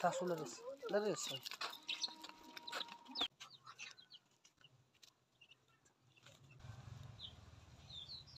Taso na